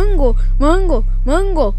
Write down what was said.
망고 망고 망고.